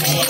Thank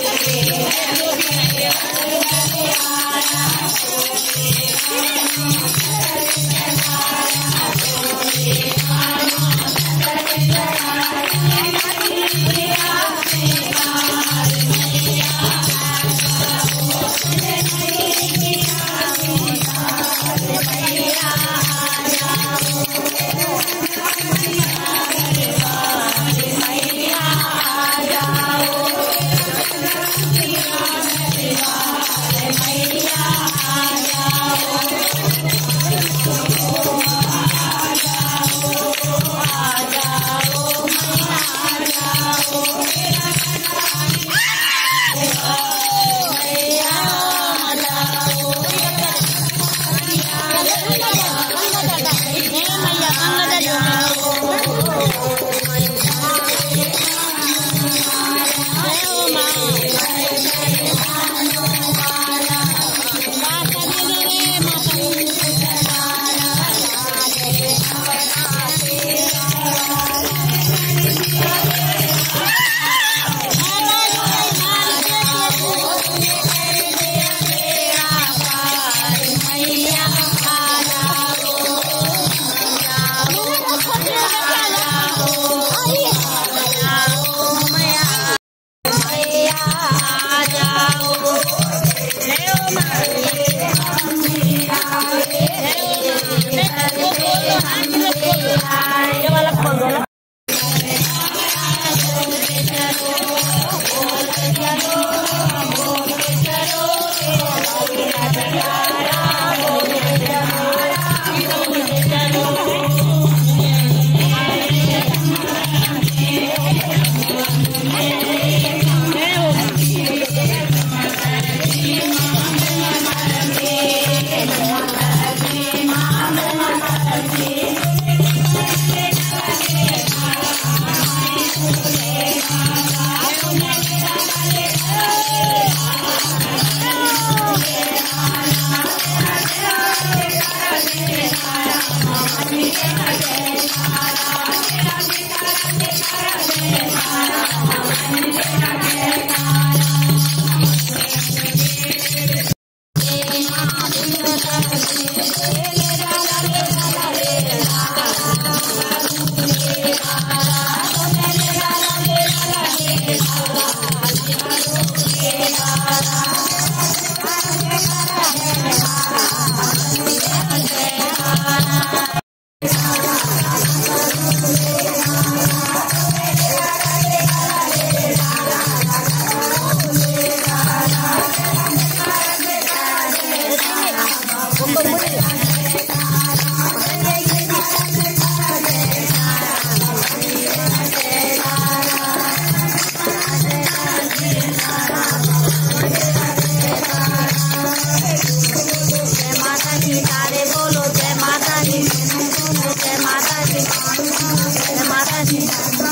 Gracias.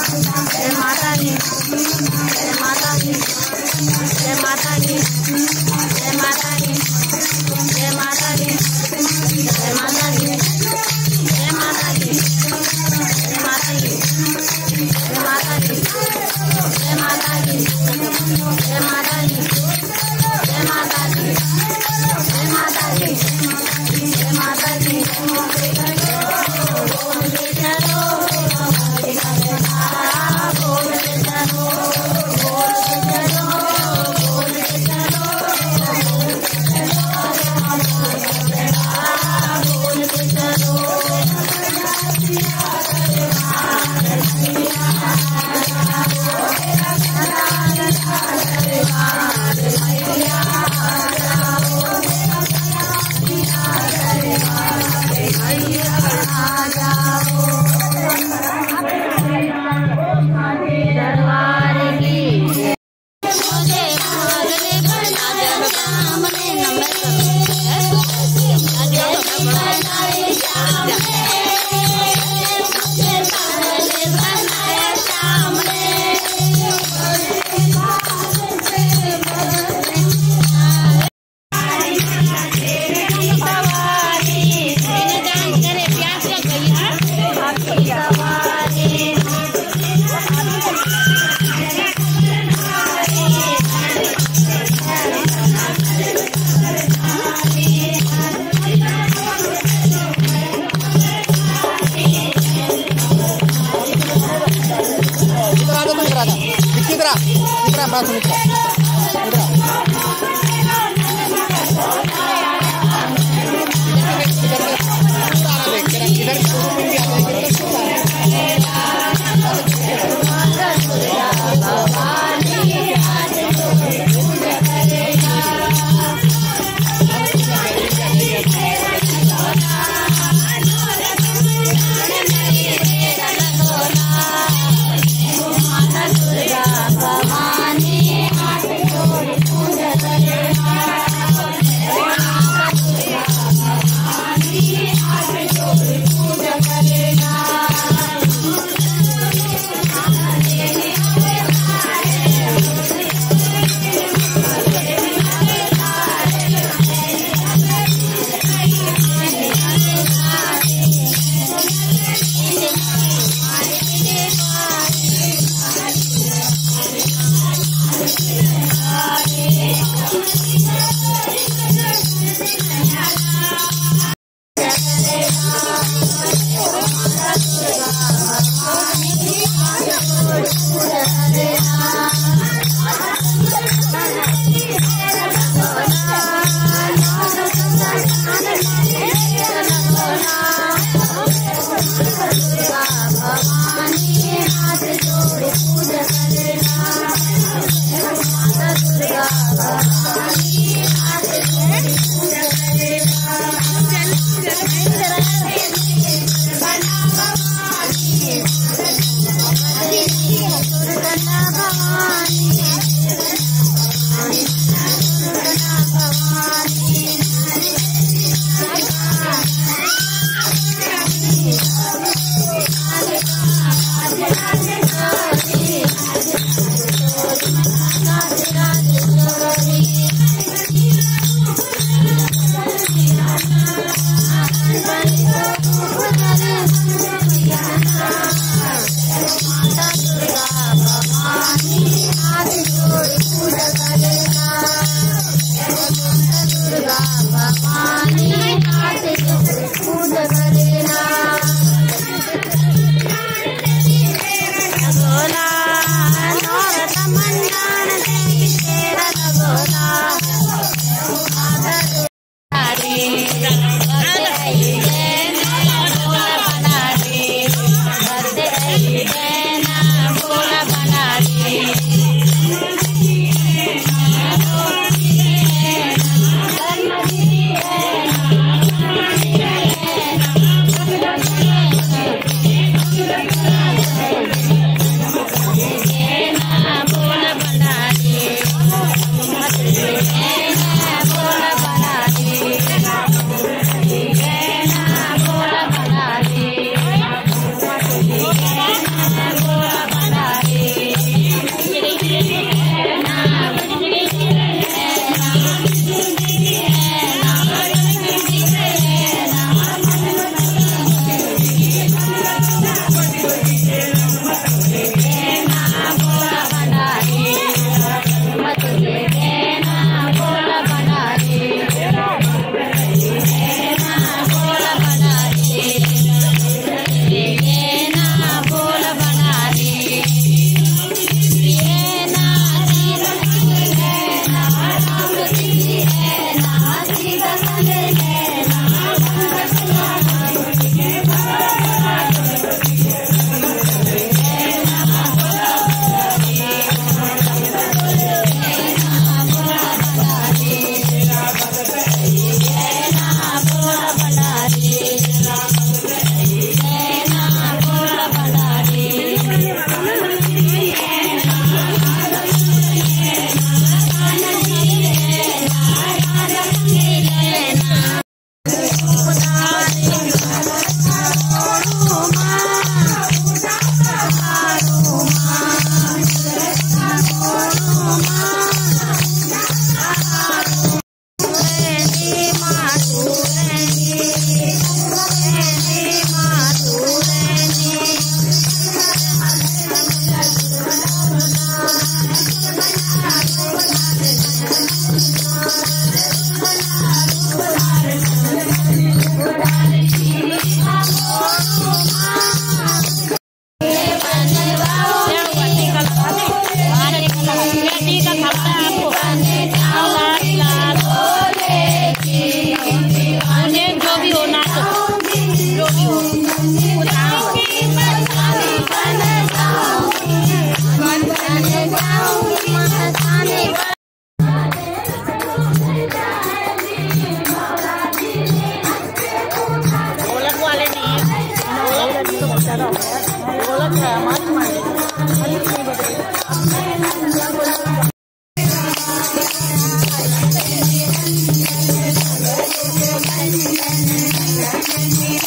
Bye.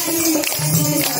Bye.